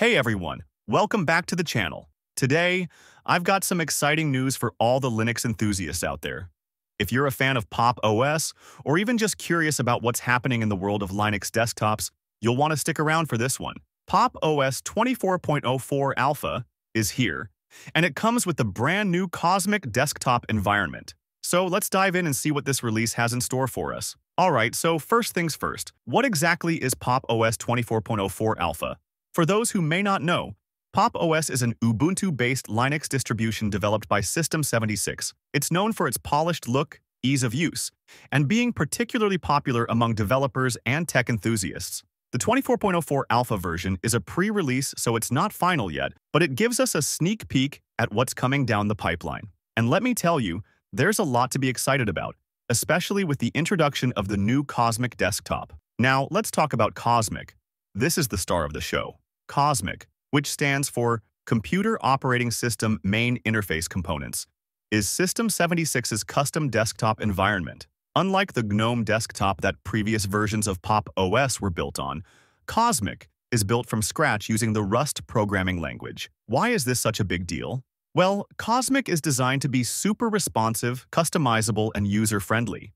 Hey everyone, welcome back to the channel. Today, I've got some exciting news for all the Linux enthusiasts out there. If you're a fan of Pop OS, or even just curious about what's happening in the world of Linux desktops, you'll want to stick around for this one. Pop OS 24.04 Alpha is here, and it comes with the brand new Cosmic desktop environment. So let's dive in and see what this release has in store for us. Alright, so first things first, what exactly is Pop OS 24.04 Alpha? For those who may not know, Pop! OS is an Ubuntu-based Linux distribution developed by System76. It's known for its polished look, ease of use, and being particularly popular among developers and tech enthusiasts. The 24.04 alpha version is a pre-release, so it's not final yet, but it gives us a sneak peek at what's coming down the pipeline. And let me tell you, there's a lot to be excited about, especially with the introduction of the new Cosmic desktop. Now, let's talk about Cosmic. This is the star of the show. COSMIC, which stands for Computer Operating System Main Interface Components, is System76's custom desktop environment. Unlike the GNOME desktop that previous versions of Pop! OS were built on, Cosmic is built from scratch using the Rust programming language. Why is this such a big deal? Well, Cosmic is designed to be super responsive, customizable, and user-friendly.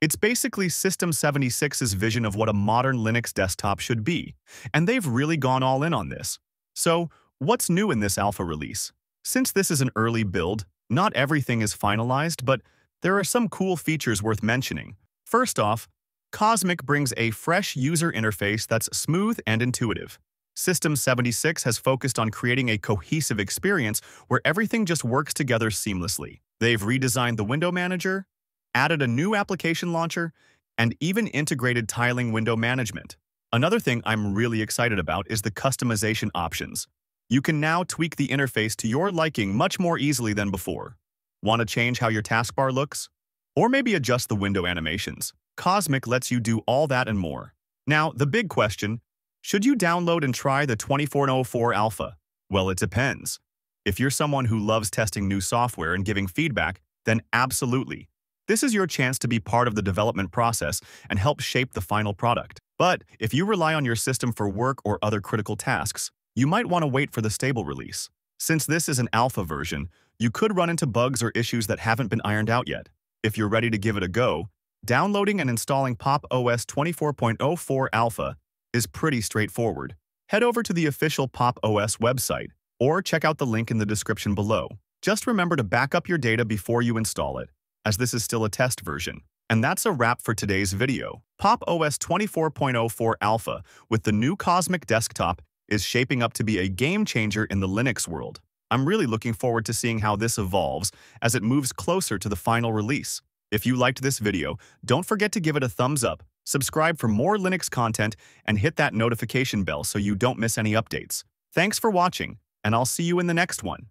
It's basically System76's vision of what a modern Linux desktop should be, and they've really gone all in on this. So, what's new in this alpha release? Since this is an early build, not everything is finalized, but there are some cool features worth mentioning. First off, Cosmic brings a fresh user interface that's smooth and intuitive. System76 has focused on creating a cohesive experience where everything just works together seamlessly. They've redesigned the window manager, added a new application launcher, and even integrated tiling window management. Another thing I'm really excited about is the customization options. You can now tweak the interface to your liking much more easily than before. Want to change how your taskbar looks? Or maybe adjust the window animations. Cosmic lets you do all that and more. Now, the big question, should you download and try the 2404 Alpha? Well, it depends. If you're someone who loves testing new software and giving feedback, then absolutely. This is your chance to be part of the development process and help shape the final product. But if you rely on your system for work or other critical tasks, you might want to wait for the stable release. Since this is an alpha version, you could run into bugs or issues that haven't been ironed out yet. If you're ready to give it a go, downloading and installing Pop! OS 24.04 Alpha is pretty straightforward. Head over to the official Pop! OS website or check out the link in the description below. Just remember to back up your data before you install it as this is still a test version. And that's a wrap for today's video. Pop! OS 24.04 Alpha with the new Cosmic desktop is shaping up to be a game changer in the Linux world. I'm really looking forward to seeing how this evolves as it moves closer to the final release. If you liked this video, don't forget to give it a thumbs up, subscribe for more Linux content, and hit that notification bell so you don't miss any updates. Thanks for watching, and I'll see you in the next one.